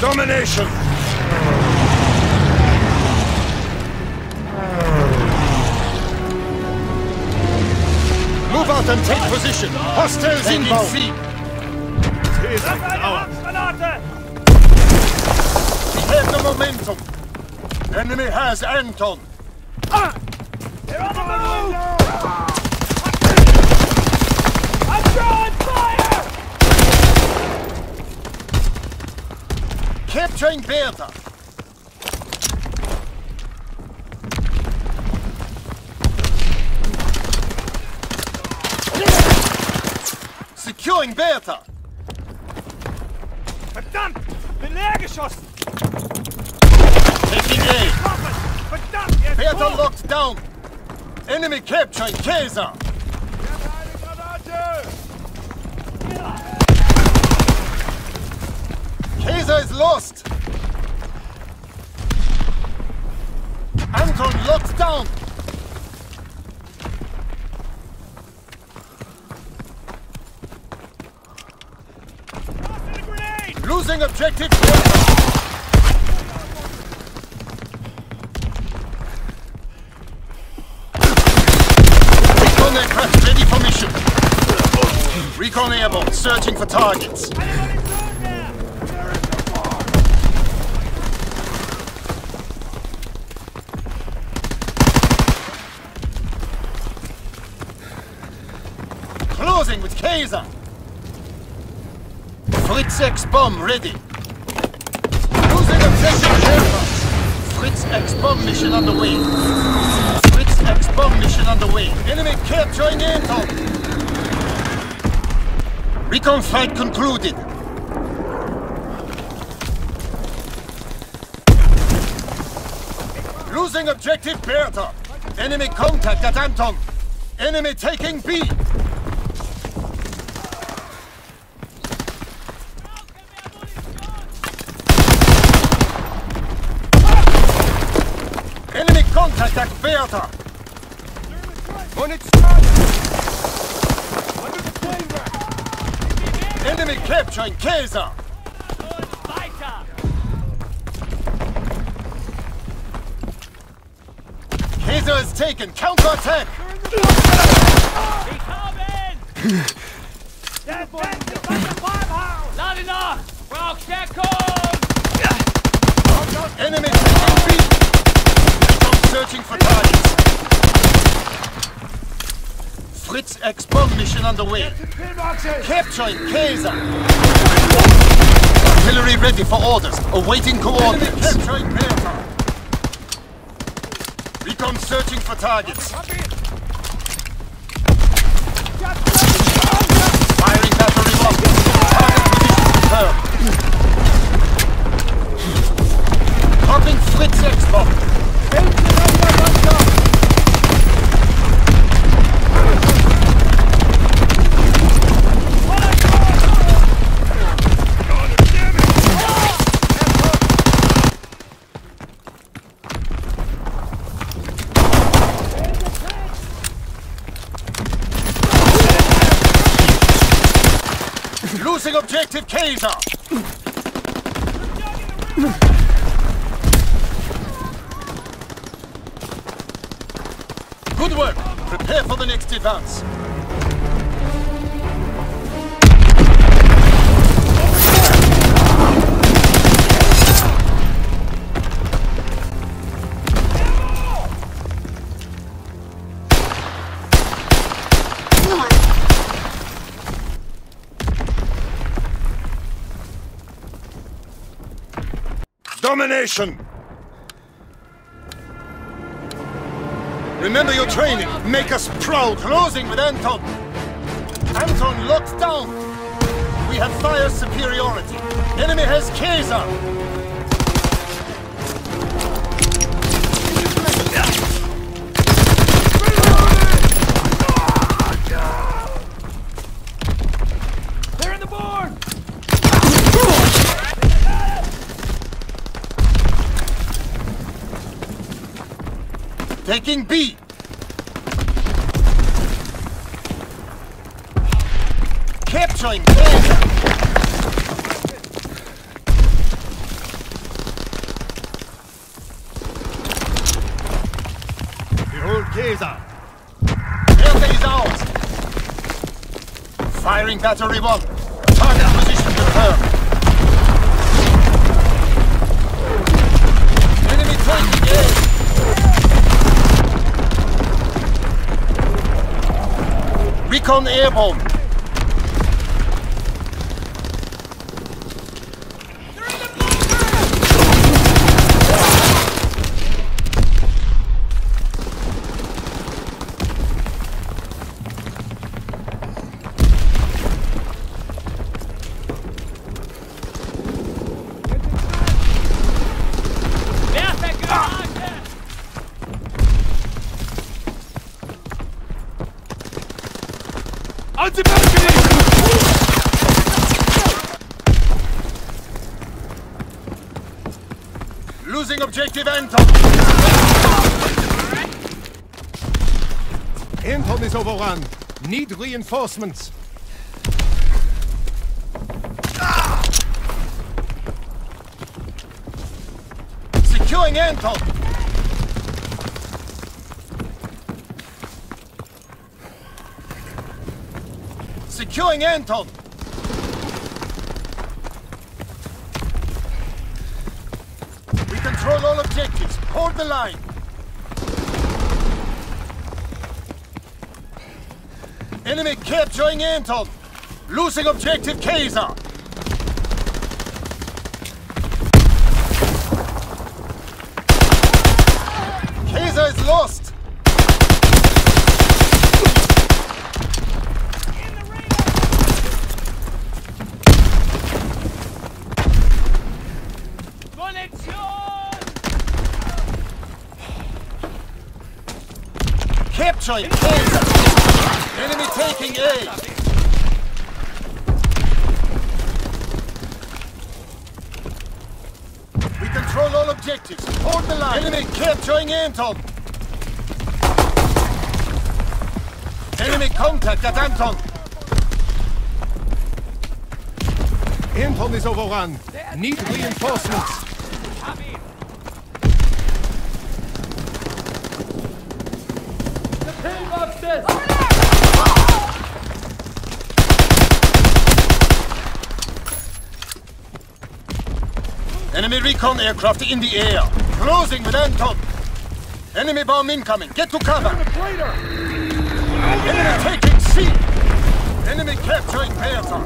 Domination! Move out and take position. Hostiles Taking inbound. C. We have the momentum. Enemy has Anton. Ah! They're on the move! Capturing Bertha. Securing Bertha. Verdammt! Bin leer geschossen! Taking A. Verdammt! Er Bertha locked down. Enemy capturing Kaiser. Lost. Anton locked down. Losing objective. Recon aircraft ready for mission. Recon airborne searching for targets. Closing with Kaiser. Fritz X bomb ready. Losing objective Bertha. Fritz X bomb mission underway. Fritz X bomb mission underway. Enemy capturing Anton. Recon flight concluded. Losing objective Bertha. Enemy contact at Anton. Enemy taking B. Enemy contact at Bertha. On its Under the flame rack! Enemy capturing Kaiser. Weiter! Kaiser is taken. Counterattack. Fritz X mission underway. Capturing Kaiser. Artillery ready for orders. Awaiting coordinates. Capturing. Recon searching for targets. Firing battery one. Target position confirmed. Copying Fritz X bomb. Losing objective Kaiser. Good work. Prepare for the next advance. Remember your training. Make us proud. Closing with Anton. Anton locked down. We have fire superiority. Enemy has Kaiser. Taking B! Capturing A! Behold Kesa! Hilke is out! Firing battery one! Target position confirmed! Aim. Recon airborne. Losing objective Anton. Anton is overrun. Need reinforcements. Securing Anton. Securing Anton. We control all objectives. Hold the line. Enemy capturing Anton. Losing objective Kaiser. Kaiser is lost. Capturing Kaiser. Enemy taking A. We control all objectives. Hold the line. Enemy capturing Anton. Enemy contact at Anton. Anton is overrun. Need reinforcements. The pillboxes! Enemy recon aircraft in the air. Closing with Anton. Enemy bomb incoming. Get to cover. Enemy taking C. Enemy capturing Bertha.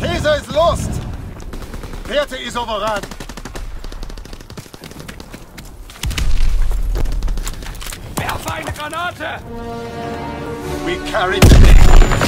Kaiser is lost. Bertha is overrun. We carried the day.